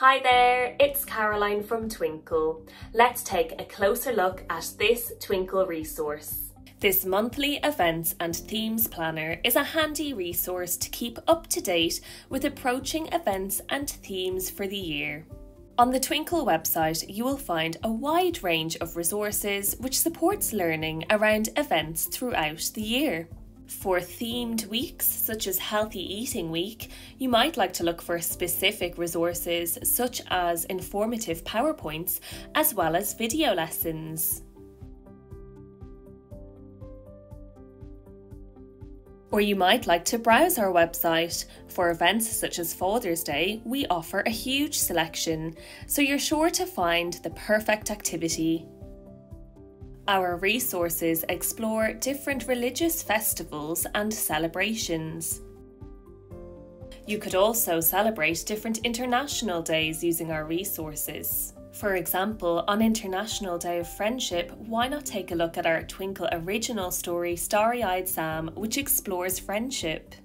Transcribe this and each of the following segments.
Hi there, it's Caroline from Twinkl. Let's take a closer look at this Twinkl resource. This monthly events and themes planner is a handy resource to keep up to date with approaching events and themes for the year. On the Twinkl website, you will find a wide range of resources which supports learning around events throughout the year. For themed weeks, such as Healthy Eating Week, you might like to look for specific resources such as informative PowerPoints as well as video lessons. Or you might like to browse our website. For events such as Father's Day, we offer a huge selection, so you're sure to find the perfect activity. Our resources explore different religious festivals and celebrations. You could also celebrate different international days using our resources. For example, on International Day of Friendship, why not take a look at our Twinkl original story Starry Eyed Sam, which explores friendship?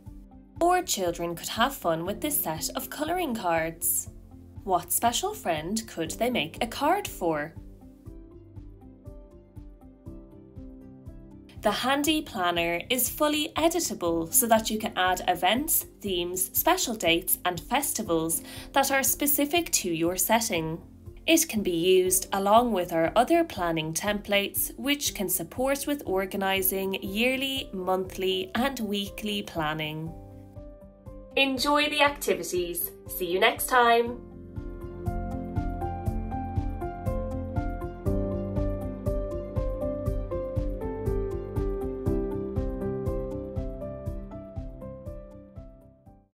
Or children could have fun with this set of colouring cards. What special friend could they make a card for? The Handy Planner is fully editable so that you can add events, themes, special dates, and festivals that are specific to your setting. It can be used along with our other planning templates, which can support with organising yearly, monthly, and weekly planning. Enjoy the activities. See you next time.